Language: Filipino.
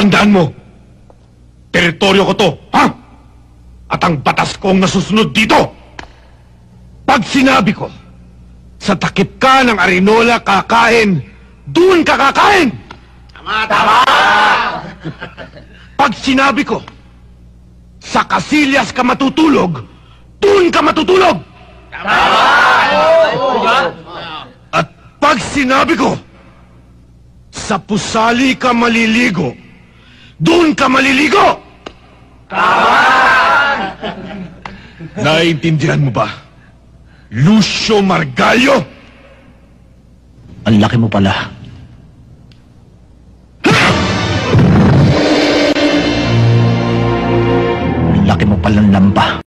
Tandaan mo, teritoryo ko to, ha? At ang batas ko ang nasusunod dito. Pag sinabi ko, sa takip ka ng Arinola kakain, doon ka kakain! Tama, tama! Pag sinabi ko, sa Casillas ka matutulog, doon ka matutulog! At pag sinabi ko, sa pusali ka maliligo, doon ka maliligo! Tama! Naiintindihan mo ba? Lucio Margallo? Ang laki mo pala. Ang laki mo palang lamba.